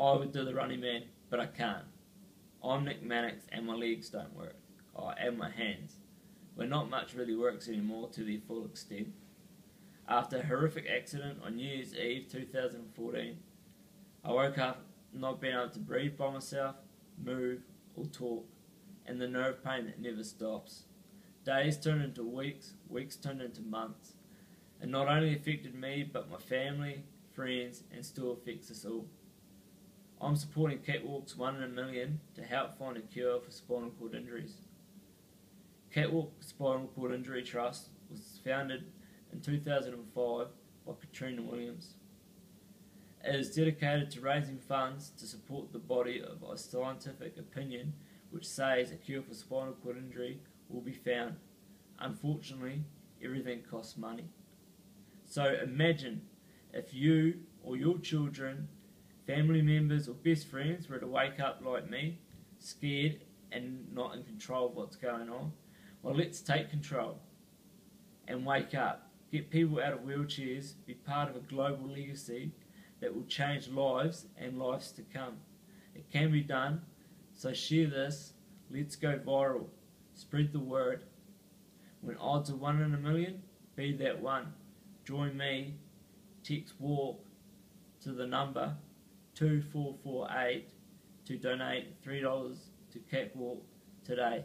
I would do the running man, but I can't. I'm Nick Mannix and my legs don't work. Oh, and my hands. Where not much really works anymore to their full extent. After a horrific accident on New Year's Eve 2014, I woke up not being able to breathe by myself, move, or talk, and the nerve pain that never stops. Days turned into weeks, weeks turned into months. It not only affected me, but my family, friends, and still affects us all. I'm supporting Catwalk's One in a Million to help find a cure for spinal cord injuries. Catwalk Spinal Cord Injury Trust was founded in 2005 by Catriona Williams. It is dedicated to raising funds to support the body of a scientific opinion which says a cure for spinal cord injury will be found. Unfortunately, everything costs money. So imagine if you or your children, family members, or best friends were to wake up like me, scared and not in control of what's going on. Well, let's take control and wake up. Get people out of wheelchairs, be part of a global legacy that will change lives and lives to come. It can be done, so share this. Let's go viral. Spread the word. When odds are one in a million, be that one. Join me. Text walk to the number 2448 to donate $3 to Catwalk today.